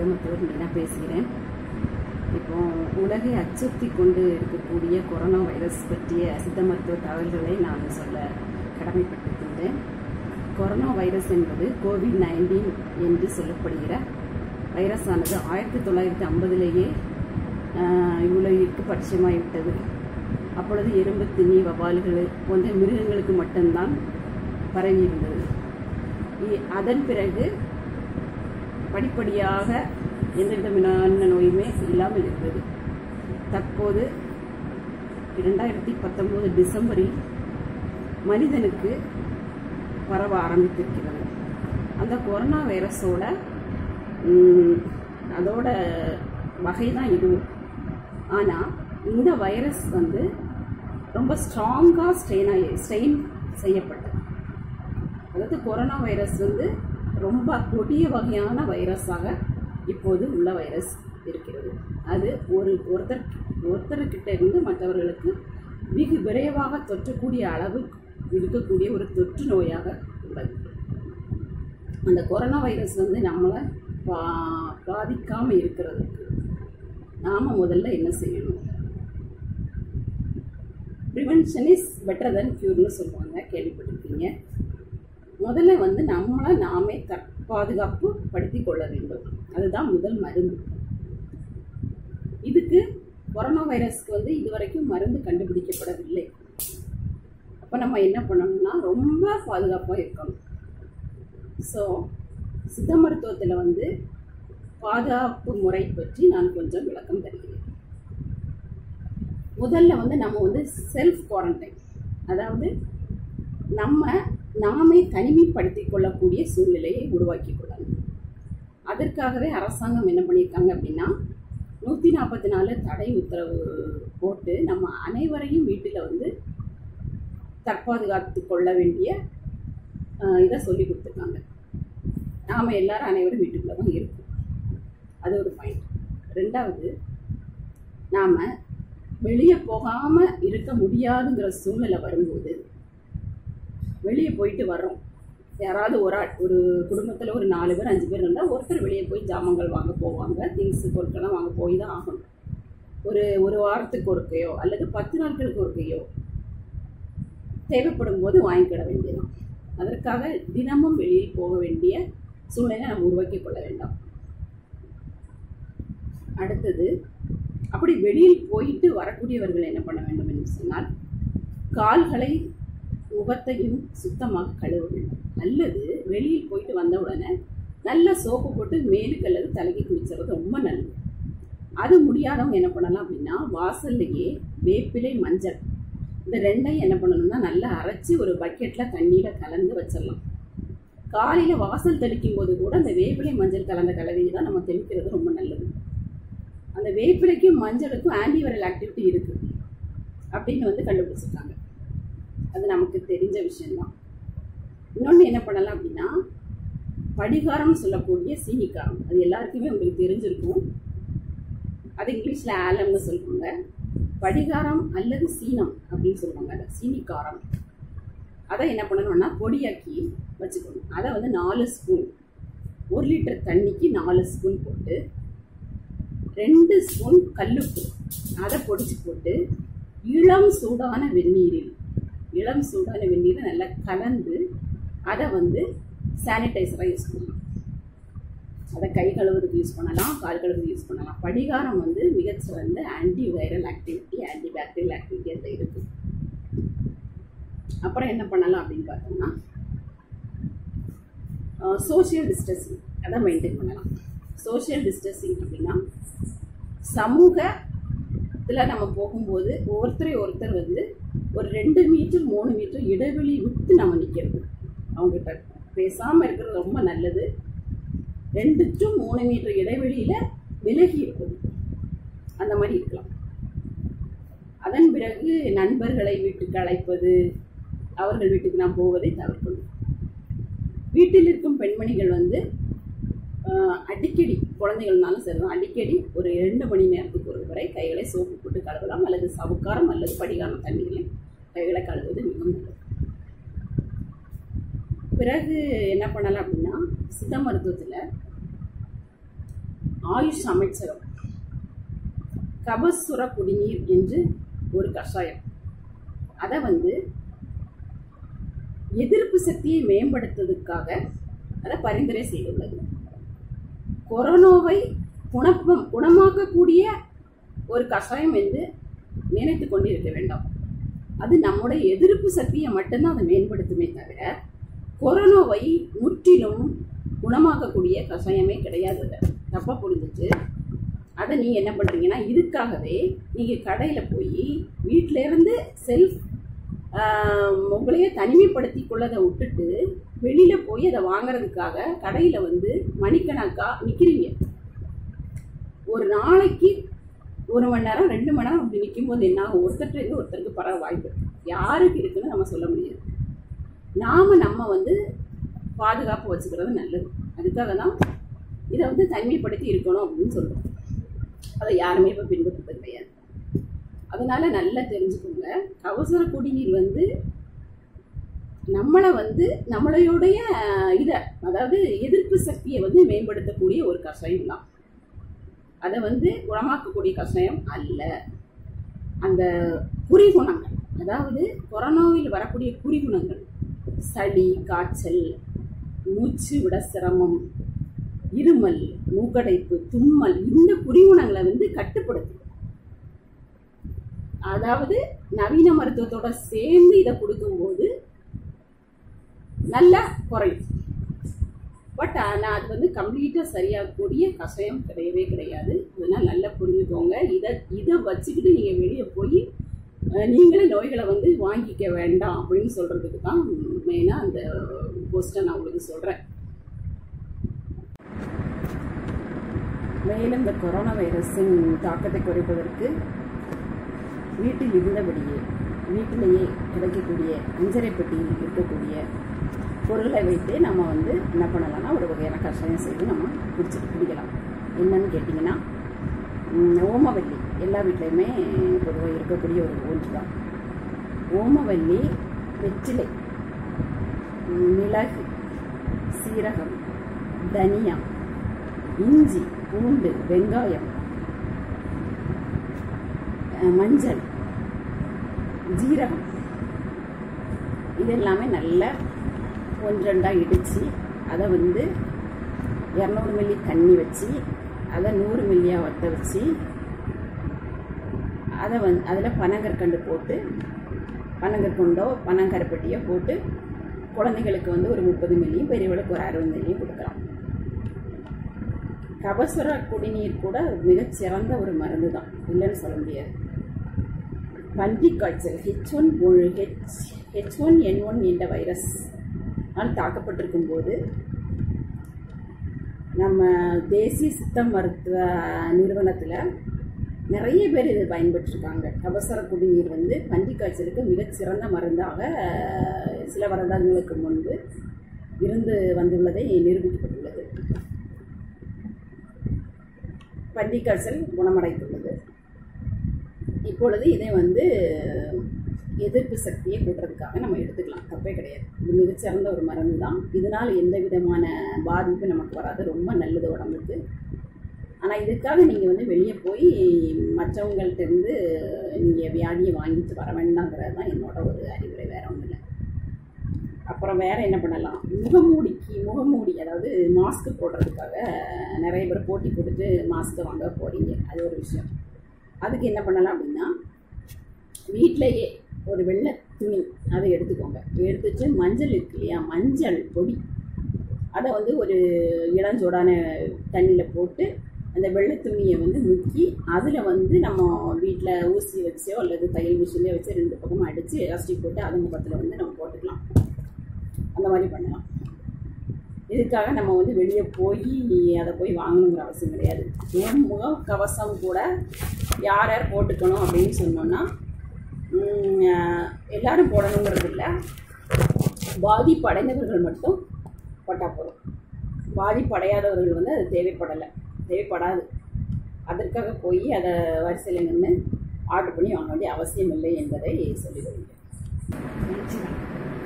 சித்த நான் பேசுகிறேன். இப்போ உலகை அச்சுறுத்தி கொண்டு இருக்கக்கூடிய கொரோனா வைரஸ் பற்றிய சித்த மருத்துவ தகவல்களை நான் சொல்ல கடமைப்பட்டிருக்கின்றேன். கொரோனா வைரஸ் என்பது கோவிட் நைன்டீன் என்று சொல்லப்படுகிற வைரஸானது ஆயிரத்தி தொள்ளாயிரத்தி ஐம்பதுலேயே உலகிற்கு பட்சமாகிவிட்டது அப்பொழுது எறும்பு திணி வவால்கள் போன்ற மிருகங்களுக்கு மட்டும்தான் பரவி இருந்தது இ- அதன் பிறகு படிப்படியாக எந்த விதமான நோயுமே இல்லாமல் இருந்தது. தற்போது இரண்டாயிரத்தி பத்தொம்போது டிசம்பரில் மனிதனுக்கு பரவ ஆரம்பித்திருக்கிறது. அந்த கொரோனா வைரஸோட அதோட வகை தான் இதுவும் ஆனால் இந்த வைரஸ் வந்து ரொம்ப ஸ்ட்ராங்காக ஸ்ட்ரெயின் ஆகி ஸ்ட்ரெயின் செய்யப்பட்டது. அதாவது கொரோனா வைரஸ் வந்து ரொம்ப கொடிய வகையான வைரஸாக இப்போது உள்ள வைரஸ் இருக்கிறது. அது ஒரு ஒருத்தர் ஒருத்தர்கிட்ட இருந்து மற்றவர்களுக்கு மிக விரைவாக தொற்றக்கூடிய அளவு இருக்கக்கூடிய ஒரு தொற்று நோயாக உள்ளது. அந்த கொரோனா வைரஸ் வந்து நம்மளை பா பாதிக்காமல் இருக்கிறதுக்கு நாம் முதல்ல என்ன செய்யணும்? ப்ரிவென்ஷன் இஸ் பெட்டர் தென் க்யூர்னு சொல்லுவாங்க கேள்விப்பட்டிருக்கீங்க. முதல்ல வந்து நம்மளை நாமே த பாதுகாப்பு படுத்தி கொள்ள வேண்டும். அதுதான் முதல் மருந்து. இதுக்கு கொரோனா வைரஸ்க்கு வந்து இதுவரைக்கும் மருந்து கண்டுபிடிக்கப்படவில்லை. அப்போ நம்ம என்ன பண்ணணும்னா ரொம்ப பாதுகாப்பாக இருக்கணும். ஸோ சித்த மருத்துவத்தில் வந்து பாதுகாப்பு முறை பற்றி நான் கொஞ்சம் விளக்கம் தருகிறேன். முதல்ல வந்து நம்ம வந்து செல்ஃப் குவாரண்டைன் அதாவது நம்ம நாமே தனிமைப்படுத்திக் கொள்ளக்கூடிய சூழ்நிலையை உருவாக்கி கொள்ளணும் அதற்காகவே அரசாங்கம் என்ன பண்ணியிருக்காங்க அப்படின்னா நூற்றி நாற்பத்தி நாலு தடை உத்தரவு போட்டு நம்ம அனைவரையும் வீட்டில் வந்து தற்பாதுகாத்து கொள்ள வேண்டிய இதை சொல்லி கொடுத்துருக்காங்க. நாம் எல்லாரும் அனைவரும் வீட்டுக்குள்ளே தான் இருக்கோம். அது ஒரு பாயிண்ட் ரெண்டாவது நாம் வெளியே போகாமல் இருக்க முடியாதுங்கிற சூழ்நிலை வரும்போது வெளியே போயிட்டு வர்றோம். யாராவது ஒரு ஆள் ஒரு குடும்பத்தில் ஒரு நாலு பேர் அஞ்சு பேர் இருந்தால் ஒருத்தர் வெளியே போய் ஜாமங்கள் வாங்க போவாங்க. திங்ஸ் பொருட்கள்லாம் வாங்க போய் தான் ஆகணும். ஒரு ஒரு வாரத்துக்கு ஒருக்கையோ அல்லது பத்து நாட்களுக்கு ஒருக்கையோ தேவைப்படும் போது வாங்கிக்கிட வேண்டியதான் அதற்காக தினமும் வெளியில் போக வேண்டிய சூழ்நிலை நம்ம உருவாக்கி கொள்ள வேண்டாம். அடுத்தது அப்படி வெளியில் போயிட்டு வரக்கூடியவர்கள் என்ன பண்ண வேண்டும் என்று சொன்னால் கால்களை முகத்தையும் சுத்தமாக கழுவ வேண்டும் அல்லது வெளியில் போயிட்டு வந்த உடனே நல்ல சோப்பு போட்டு மேலுக்கு அல்லது தலைக்கு குளிச்சுறது ரொம்ப நல்லது. அது முடியாதவங்க என்ன பண்ணலாம் அப்படின்னா வாசல்லையே வேப்பிலை மஞ்சள் இந்த ரெண்டையும் என்ன பண்ணணும்னா நல்லா அரைச்சி ஒரு பக்கெட்டில் தண்ணியில் கலந்து வச்சிடலாம். காலையில் வாசல் தெளிக்கும் போது கூட அந்த வேப்பிலை மஞ்சள் கலந்த கலவையை தான் நம்ம தெளிக்கிறது ரொம்ப நல்லது. அந்த வேப்பிலைக்கும் மஞ்சளுக்கும் ஆன்டிவைரல் ஆக்டிவிட்டி இருக்குது அப்படின்னு வந்து கண்டுபிடிச்சிருக்காங்க. அது நமக்கு தெரிஞ்ச விஷயம்தான். இன்னொன்று என்ன பண்ணலாம் அப்படின்னா படிகாரம்னு சொல்லக்கூடிய சீனிக்காரம். அது எல்லாருக்குமே உங்களுக்கு தெரிஞ்சிருக்கும். அது இங்கிலீஷில் ஆலம்னு சொல்லுவாங்க. படிகாரம் அல்லது சீனம் அப்படின்னு சொல்லுவாங்க அதை. சீனிக்காரம். அதை என்ன பண்ணணும்னா பொடியாக்கி வச்சுக்கணும். அதை வந்து நாலு ஸ்பூன். ஒரு லிட்டர் தண்ணிக்கு நாலு ஸ்பூன் போட்டு ரெண்டு ஸ்பூன் கல்லுப்பு. அதை பொடிச்சு போட்டு இளம் சூடான வெந்நீரில் இளம் சூடான வெந்நீரை நல்லா கலந்து அதை வந்து சானிடைசராக யூஸ் பண்ணலாம். அதை கை கழுவுறதுக்கு யூஸ் பண்ணலாம் கால் கழுவுறதுக்கு யூஸ் பண்ணலாம். படிகாரம் வந்து மிகச்சிறந்த anti viral activity anti bacterial activity அதில் இருக்குது அப்புறம் என்ன பண்ணலாம் அப்படின்னு பார்த்தோம்னா சோஷியல் டிஸ்டன்சிங் அதை மெயின்டைன் பண்ணலாம். சோஷியல் டிஸ்டன்சிங் அப்படின்னா சமூகத்தில் நம்ம போகும்போது ஒருத்தரை ஒருத்தர் வந்து ஒரு ரெண்டு மீட்டர் மூணு மீட்டர் இடைவெளி விட்டு நம்ம நிற்கிறது அவங்ககிட்ட பேசாமல் இருக்கிறது ரொம்ப நல்லது. ரெண்டு டு மூணு மீட்டர் இடைவெளியில் விலகி இருப்பது. அந்த மாதிரி இருக்கலாம். அதன் பிறகு நண்பர்களை வீட்டுக்கு அழைப்பது அவர்கள் வீட்டுக்கு நாம் போவதை தவிர்க்கணும் வீட்டில் இருக்கும் பெண்மணிகள் வந்து அடிக்கடி குழந்தைகள்னாலும் சரிதான் அடிக்கடி ஒரு இரண்டு மணி நேரத்துக்கு ஒரு வரை கைகளை சோப்பு போட்டு கழுவலாம் அல்லது சவுக்காரம் அல்லது படிகாரம் தண்ணிகளை கைகளை அழுவது மிகவும் நல்லது பிறகு என்ன பண்ணலாம் அப்படின்னா சித்த மருத்துவத்தில் ஆயுஷ் அமைச்சரம் கபசுர குடிநீர் என்று ஒரு கஷாயம். அதை வந்து எதிர்ப்பு சக்தியை மேம்படுத்துவதற்காக அதை பரிந்துரை செய்துள்ளது. கொரோனாவை குணப்பம் குணமாக்கக்கூடிய ஒரு கஷாயம் என்று நினைத்து கொண்டிருக்க வேண்டாம். அது நம்முடைய எதிர்ப்பு சக்தியை மட்டும்தான் அதை மேம்படுத்துமே தவிர கொரோனாவை முற்றிலும் குணமாக்கக்கூடிய கஷாயமே கிடையாது அது. தப்பாக புரிஞ்சிச்சு. அதை நீங்கள் என்ன பண்ணுறீங்கன்னா இதுக்காகவே நீங்கள் கடையில் போய் வீட்டிலேருந்து செல்ஃப் உங்களையே தனிமைப்படுத்தி கொள்ளதை விட்டுட்டு வெளியில் போய் அதை வாங்குறதுக்காக கடையில் வந்து மணிக்கணக்காக நிற்கிறீங்க ஒரு நாளைக்கு ஒரு மணி நேரம் ரெண்டு மணி நேரம் அப்படி நிற்கும் போது என்ன ஆகும்? ஒருத்தர் இருந்து ஒருத்தருக்கு பரவ வாய்ப்பு யாருக்கு இருக்குன்னு நம்ம சொல்ல முடியாது. நாம் நம்ம வந்து பாதுகாப்பு வச்சுக்கிறது நல்லது. அதுக்காக தான் இதை வந்து தனிமைப்படுத்தி இருக்கணும் அப்படின்னு சொல்லுவோம் அதை யாருமே இப்போ பின்பற்றுறது கிடையாது. அதனால் நல்லா தெரிஞ்சுக்கோங்க. அவசர குடிநீர் வந்து நம்மளை வந்து நம்மளையுடைய இதை அதாவது எதிர்ப்பு சக்தியை வந்து மேம்படுத்தக்கூடிய ஒரு கஷாயம் தான். அதை வந்து குணமாக்கக்கூடிய கஷாயம் அல்ல. அந்த குறிகுணங்கள் அதாவது கொரோனாவில் வரக்கூடிய குறிகுணங்கள் சளி காய்ச்சல் மூச்சு விட சிரமம் இருமல் மூக்கடைப்பு தும்மல் இந்த குறிகுணங்களை வந்து கட்டுப்படுத்தும். அதாவது நவீன மருத்துவத்தோட சேர்ந்து இதை கொடுக்கும்போது நல்லா குறையும். பட் ஆனால் அது வந்து கம்ப்ளீட்டாக சரியாகக்கூடிய கஷாயம் கிடையவே கிடையாது. அதனால் நல்லா புரிஞ்சுக்கோங்க. இதை இதை வச்சுக்கிட்டு நீங்கள் வெளியே போய் நீங்களே நோய்களை வந்து வாங்கிக்க வேண்டாம் அப்படின்னு சொல்கிறதுக்கு தான் மெயினாக அந்த போஸ்ட்டை நான் உங்களுக்கு சொல்கிறேன் மேலும் இந்த கொரோனா வைரஸின் தாக்கத்தை குறைப்பதற்கு வீட்டில் இருந்தபடியே வீட்டிலேயே கிடைக்கக்கூடிய அஞ்சரை பெட்டியில் இருக்கக்கூடிய பொருளை வைத்து நம்ம வந்து என்ன பண்ணலாம்னா ஒரு வகையான கஷாயம் செய்து நம்ம குடிச்சிட்டு குடிக்கலாம் என்னன்னு கேட்டிங்கன்னா ஓமவல்லி. எல்லா வீட்லேயுமே பொதுவாக இருக்கக்கூடிய ஒரு ஊன்று தான். ஓமவல்லி வெற்றிலை மிளகு சீரகம் தனியா இஞ்சி பூண்டு வெங்காயம் மஞ்சள் ஜீரகம். இது எல்லாமே கொஞ்சம் ரெண்டாக இடித்து அதை வந்து இரநூறு மில்லி தண்ணி வச்சு அதை நூறு மில்லியாக வற்ற வச்சு அதை வந்து அதில் பனங்கற்கண்டு போட்டு பனங்கற்கண்டோ பனங்கருப்பட்டியோ போட்டு குழந்தைகளுக்கு வந்து ஒரு முப்பது மில்லியும் பெரியவளுக்கு ஒரு அறுபது மில்லியும் கொடுக்கலாம். கபசுர குடிநீர் கூட மிகச் சிறந்த ஒரு மருந்து தான் இல்லைன்னு சொல்ல முடியாது. பன்றி காய்ச்சல் H one H H one N one என்ற வைரஸ். ஆல் தாக்கப்பட்டிருக்கும் போது நம்ம தேசிய சித்த மருத்துவ நிறுவனத்தில் நிறைய பேர் இது பயன்பெற்றிருக்காங்க. கபசர குடிநீர் வந்து பன்றிக் காய்ச்சலுக்கு மிகச் சிறந்த மருந்தாக சில வருடங்களுக்கு முன்பு இருந்து வந்துள்ளதை நிரூபிக்கப்பட்டுள்ளது. பண்டிக் காய்ச்சல் குணமடைந்துள்ளது. இப்பொழுது இதை வந்து எதிர்ப்பு சக்தியை கூட்டுறதுக்காக நம்ம எடுத்துக்கலாம். தப்பே கிடையாது. இது மிகச்சிறந்த ஒரு மருந்து தான் இதனால் எந்த விதமான பாதிப்பும் நமக்கு வராது. ரொம்ப நல்லது உடம்புக்கு. ஆனால் இதுக்காக நீங்கள் வந்து வெளியே போய் மற்றவங்கள்ட்டேருந்து நீங்கள் வியாதியை வாங்கிட்டு வர வேண்டாங்கிறது தான் என்னோட ஒரு அறிவுரை. வேற ஒன்றும் இல்லை. அப்புறம் வேற என்ன பண்ணலாம்? முகமூடிக்கு முகமூடி அதாவது மாஸ்க் போடுறதுக்காக நிறைய பேர் போட்டி போட்டுட்டு மாஸ்க்கை வாங்க போறீங்க. அது ஒரு விஷயம். அதுக்கு என்ன பண்ணலாம் அப்படின்னா வீட்டிலையே ஒரு வெள்ளை துணி அதை எடுத்துக்கோங்க. எடுத்துட்டு மஞ்சள் இருக்கு இல்லையா? மஞ்சள் பொடி. அதை வந்து ஒரு இளஞ்சூடான தண்ணியில் போட்டு அந்த வெள்ளை துணியை வந்து முக்கி அதில் வந்து நம்ம வீட்டில் ஊசி வச்சோ அல்லது தையல் மிஷின்லேயோ வச்சு ரெண்டு பக்கமும் அடித்து எலாஸ்டிக் போட்டு அது முகத்தில் வந்து நம்ம போட்டுக்கலாம். அந்த மாதிரி பண்ணலாம். இதுக்காக நம்ம வந்து வெளியே போய் அதை போய் வாங்கணுங்கிற அவசியம் கிடையாது. ஏன் முகம் கவசம் கூட யார் யார் போட்டுக்கணும் அப்படின்னு சொன்னோன்னா எல்லாரும் போடணுங்கிறது இல்லை பாதிப்படைந்தவர்கள் மட்டும் போட்டால் போதும். பாதிப்படையாதவர்கள் வந்து அது தேவைப்படலை. தேவைப்படாது. அதற்காக போய் அதை வரிசையில் நின்று ஆர்டர் பண்ணி வாங்க வேண்டிய அவசியம் இல்லை என்பதை சொல்லி வருகிறேன்